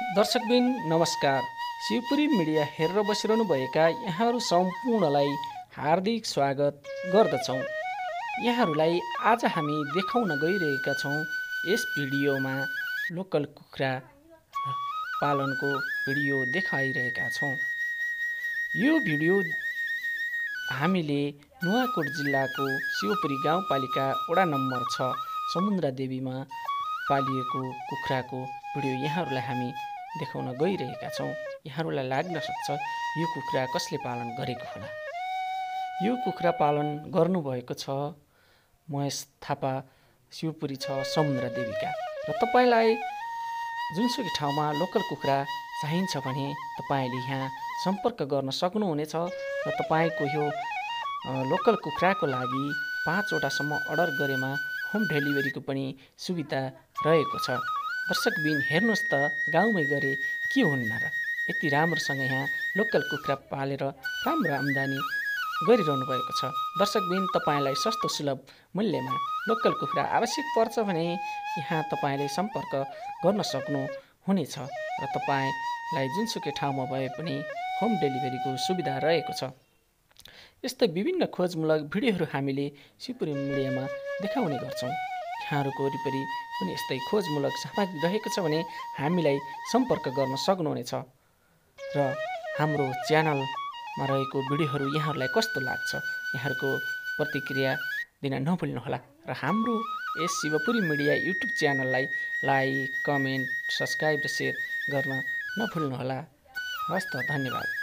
दर्शकबिन नमस्कार। शिवपुरी मिडिया हेरेर बसिरहनुभएका यहाँहरू सम्पूर्णलाई हार्दिक स्वागत गर्दछौँ। यहाँहरूलाई आज हामी देखाउन गइरहेका छौँ यस भिडियोमा लोकल कुखुरा पालनको भिडियो देखाइरहेका छौँ। यो भिडियो हामीले नुवाकोट जिल्लाको शिवपुरी गाउँपालिका वडा नम्बर छ समुद्रा देवीमा पालिएको कुखुराको भिडियो यहाँहरूलाई हामी देखाउन गइरहेका छौँ। यहाँहरूलाई लाग्न सक्छ यो कुखुरा कसले पालन गरेको होला? यो कुखुरा पालन गर्नुभएको छ महेश थापा शिवपुरी छ समुद्र देवीका। र तपाईँलाई जुनसुकै ठाउँमा लोकल कुखुरा चाहिन्छ भने तपाईँले यहाँ सम्पर्क गर्न सक्नुहुनेछ र तपाईँको यो लोकल कुखुराको लागि पाँचवटासम्म अर्डर गरेमा होम डेलिभरीको पनि सुविधा रहेको छ। दर्शकबिन हेर्नुहोस् त गाउँमै गरे के हुन्न र? यति राम्रोसँग यहाँ लोकल कुखुरा पालेर राम्रो आम्दानी गरिरहनु भएको छ। दर्शकबिन तपाईँलाई सस्तो सुलभ मूल्यमा लोकल कुखुरा आवश्यक पर्छ भने यहाँ तपाईँले सम्पर्क गर्न सक्नु हुनेछ र तपाईँलाई जुनसुकै ठाउँमा भए पनि होम डेलिभरीको सुविधा रहेको छ। यस्तै विभिन्न खोजमूलक भिडियोहरू हामीले सिपुरी मिडियामा देखाउने गर्छौँ। यहाँहरूको वरिपरि पनि यस्तै खोजमूलक सामग्री रहेको छ भने हामीलाई सम्पर्क गर्न सक्नुहुनेछ। र हाम्रो च्यानलमा रहेको भिडियोहरू यहाँहरूलाई कस्तो लाग्छ? यहाँहरूको प्रतिक्रिया दिन नभुल्नुहोला। र हाम्रो यस शिवपुरी मिडिया युट्युब च्यानललाई लाइक कमेन्ट सब्सक्राइब र सेयर गर्न नभुल्नुहोला। त धन्यवाद।